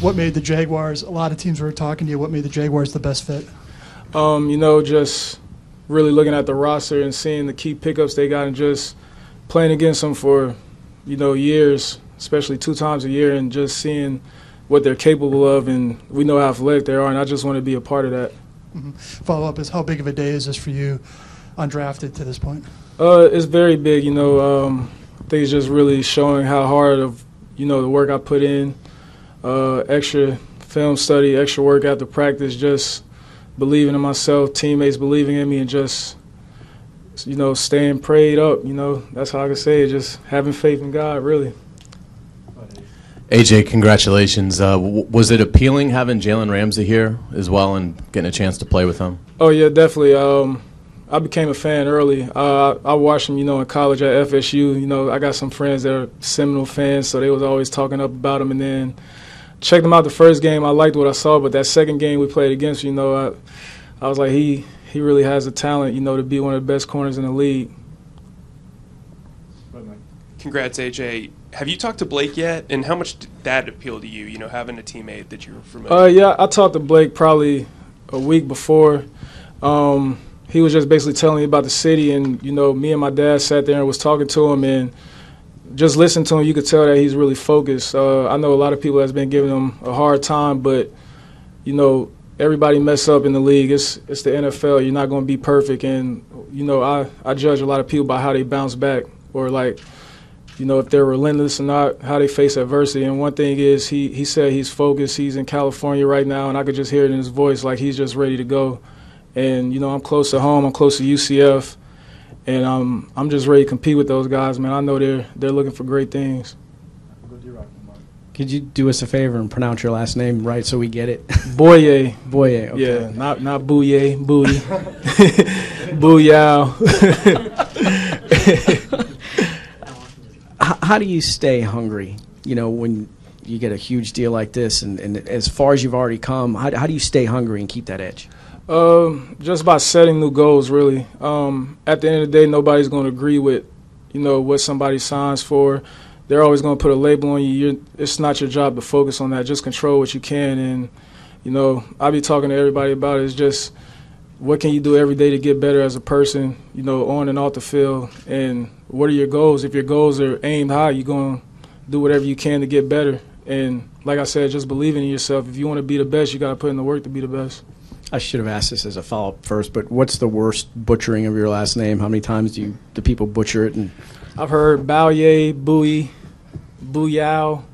what made the Jaguars? A lot of teams were talking to you. What made the Jaguars the best fit? Um, you know, just really looking at the roster and seeing the key pickups they got, and just playing against them for you know years, especially two times a year, and just seeing what they're capable of, and we know how athletic they are, and I just want to be a part of that. Mm-hmm. Follow up is how big of a day is this for you, undrafted to this point? Uh, it's very big. You know, um, I think it's just really showing how hard of you know the work I put in, uh, extra film study, extra work after practice, just believing in myself, teammates believing in me, and just you know staying prayed up. You know, that's how I can say it. Just having faith in God, really. AJ, congratulations. Uh, w- was it appealing having Jalen Ramsey here as well and getting a chance to play with him? Oh yeah, definitely. Um, I became a fan early. Uh, I watched him, you know, in college at FSU. You know, I got some friends that are Seminole fans, so they was always talking up about him. And then checked him out the first game. I liked what I saw, but that second game we played against, you know, I, I was like, he he really has the talent, you know, to be one of the best corners in the league. Congrats, AJ. Have you talked to Blake yet? And how much did that appeal to you? You know, having a teammate that you're familiar. Uh, yeah, I talked to Blake probably a week before. Um, he was just basically telling me about the city, and you know, me and my dad sat there and was talking to him, and just listen to him, you could tell that he's really focused. Uh, I know a lot of people has been giving him a hard time, but you know, everybody mess up in the league. It's it's the NFL. You're not going to be perfect, and you know, I I judge a lot of people by how they bounce back or like you know, if they're relentless or not, how they face adversity. And one thing is, he he said he's focused. He's in California right now, and I could just hear it in his voice, like he's just ready to go. And you know, I'm close to home. I'm close to UCF, and I'm I'm just ready to compete with those guys, man. I know they're they're looking for great things. Could you do us a favor and pronounce your last name right so we get it? Boye. Boye. Okay. Yeah, not not Bouye, Booty. Booyah. how, how do you stay hungry? You know, when you get a huge deal like this, and, and as far as you've already come, how, how do you stay hungry and keep that edge? Um, just by setting new goals, really. Um, at the end of the day, nobody's going to agree with, you know, what somebody signs for. They're always going to put a label on you. You're, it's not your job to focus on that. Just control what you can. And, you know, I be talking to everybody about it. It's just what can you do every day to get better as a person, you know, on and off the field. And what are your goals? If your goals are aimed high, you're going to do whatever you can to get better. And like I said, just believing in yourself. If you want to be the best, you got to put in the work to be the best. I should have asked this as a follow up first, but what's the worst butchering of your last name? How many times do you do people butcher it? And I've heard Bowye, Bowie, Booyao.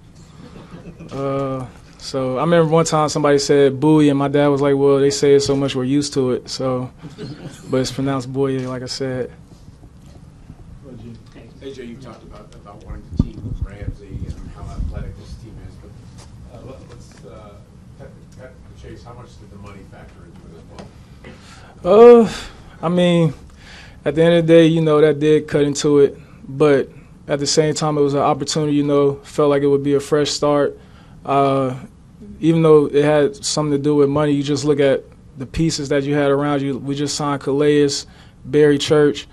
Uh, so I remember one time somebody said Bowie, and my dad was like, "Well, they say it so much, we're used to it." So, but it's pronounced Boye, like I said. AJ, you talked about about wanting to team with Ramsey and how athletic this team is, but uh, let, us uh, cut, cut the chase. How much did the money factor into it as well? Uh, I mean, at the end of the day, you know that did cut into it, but at the same time, it was an opportunity. You know, felt like it would be a fresh start. Uh, even though it had something to do with money, you just look at the pieces that you had around you. We just signed Calais, Barry Church.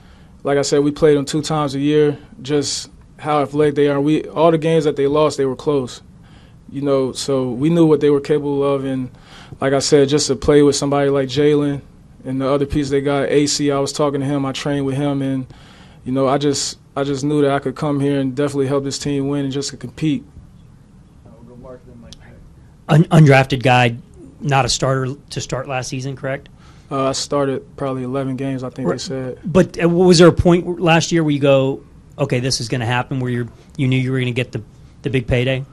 Like I said, we played them two times a year. Just how athletic they are. We all the games that they lost, they were close. You know, so we knew what they were capable of, and like I said, just to play with somebody like Jalen and the other piece they got, AC. I was talking to him. I trained with him, and you know, I just I just knew that I could come here and definitely help this team win and just to compete. Un- undrafted guy, not a starter to start last season, correct? Uh, I started probably 11 games, I think right. they said. But uh, was there a point last year where you go, okay, this is going to happen, where you you knew you were going to get the the big payday?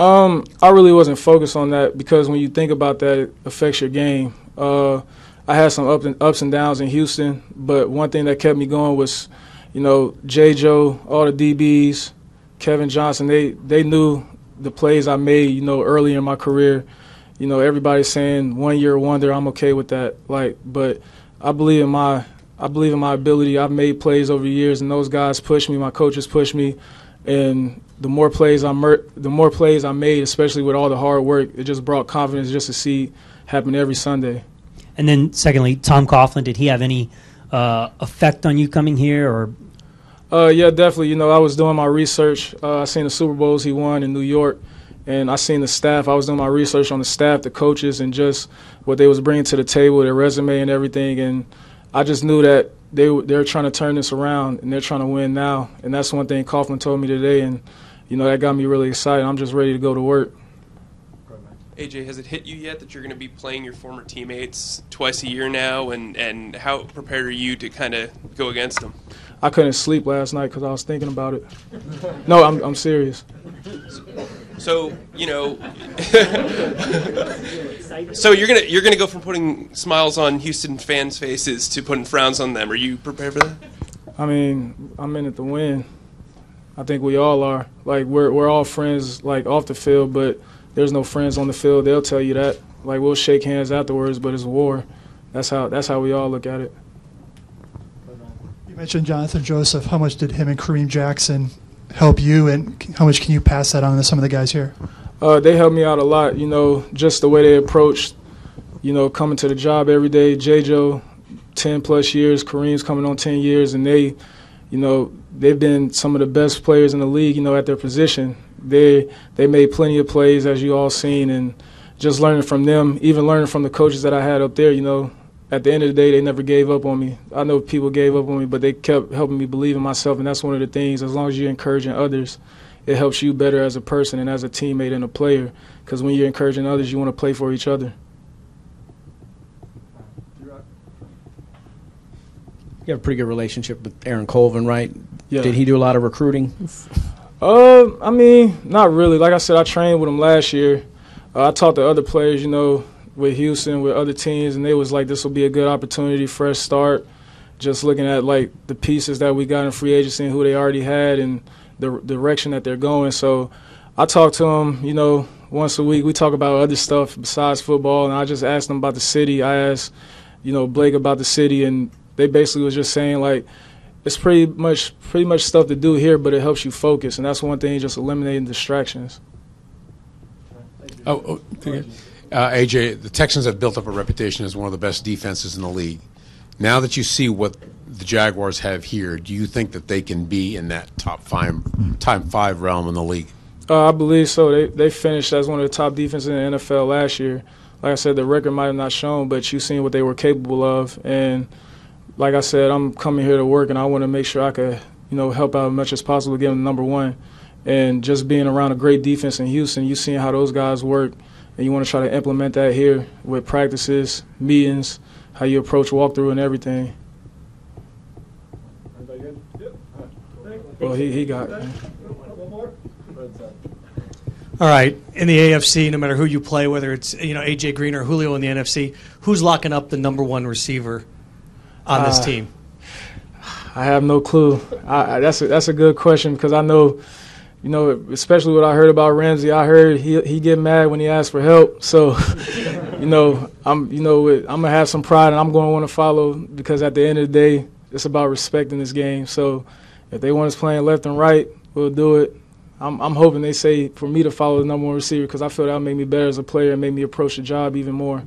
Um, I really wasn't focused on that because when you think about that, it affects your game. Uh, I had some ups and, ups and downs in Houston, but one thing that kept me going was, you know, J. Joe, all the DBs, Kevin Johnson. They they knew the plays I made, you know, early in my career. You know, everybody's saying one year wonder. I'm okay with that. Like, but I believe in my I believe in my ability. I've made plays over the years, and those guys pushed me. My coaches pushed me, and the more plays I mer- the more plays I made, especially with all the hard work, it just brought confidence just to see happen every Sunday. And then, secondly, Tom Coughlin, did he have any uh, effect on you coming here, or uh, yeah, definitely. You know, I was doing my research. Uh, I seen the Super Bowls he won in New York, and I seen the staff. I was doing my research on the staff, the coaches, and just what they was bringing to the table, their resume and everything. And I just knew that they were- they're trying to turn this around and they're trying to win now. And that's one thing Coughlin told me today, and you know that got me really excited. I'm just ready to go to work. AJ, has it hit you yet that you're going to be playing your former teammates twice a year now, and and how prepared are you to kind of go against them? I couldn't sleep last night because I was thinking about it. No, I'm I'm serious. So you know, so you're gonna you're gonna go from putting smiles on Houston fans' faces to putting frowns on them. Are you prepared for that? I mean, I'm in it to win. I think we all are. Like we're we're all friends, like off the field, but there's no friends on the field. They'll tell you that. Like we'll shake hands afterwards, but it's war. That's how that's how we all look at it. You mentioned Johnathan Joseph. How much did him and Kareem Jackson help you, and how much can you pass that on to some of the guys here? Uh, they helped me out a lot. You know, just the way they approached, you know, coming to the job every day. JJo, ten plus years. Kareem's coming on ten years, and they, you know, they've been some of the best players in the league. You know, at their position. They they made plenty of plays, as you all seen, and just learning from them, even learning from the coaches that I had up there. You know, at the end of the day, they never gave up on me. I know people gave up on me, but they kept helping me believe in myself, and that's one of the things. As long as you're encouraging others, it helps you better as a person and as a teammate and a player. Because when you're encouraging others, you want to play for each other. You have a pretty good relationship with Aaron Colvin, right? Yeah. Did he do a lot of recruiting? Uh, I mean, not really. Like I said, I trained with him last year. Uh, I talked to other players, you know, with Houston, with other teams, and they was like, this will be a good opportunity, fresh start. Just looking at like the pieces that we got in free agency and who they already had and the direction that they're going. So I talked to them, you know, once a week. We talk about other stuff besides football, and I just asked them about the city. I asked, you know, Blake about the city, and they basically was just saying like it's pretty much pretty much stuff to do here, but it helps you focus, and that's one thing, just eliminating distractions. Oh, oh, uh, AJ, the Texans have built up a reputation as one of the best defenses in the league. Now that you see what the Jaguars have here, do you think that they can be in that top five, top five realm in the league? Uh, I believe so. They they finished as one of the top defenses in the NFL last year. Like I said, the record might have not shown, but you've seen what they were capable of. And like I said, I'm coming here to work, and I want to make sure I could, you know, help out as much as possible, get them number one. And just being around a great defense in Houston, you seeing how those guys work, and you want to try to implement that here with practices, meetings, how you approach walkthrough, and everything. Well, he, he got. All right, in the AFC, no matter who you play, whether it's you know AJ Green or Julio in the NFC, who's locking up the number one receiver on this Uh, team? I have no clue. I, I, that's a, that's a good question because I know, you know, especially what I heard about Ramsey. I heard he he get mad when he asks for help. So, you know, I'm you know I'm gonna have some pride and I'm gonna want to follow because at the end of the day, it's about respecting this game. So, if they want us playing left and right, we'll do it. I'm I'm hoping they say for me to follow the number one receiver because I feel that'll make me better as a player and make me approach the job even more.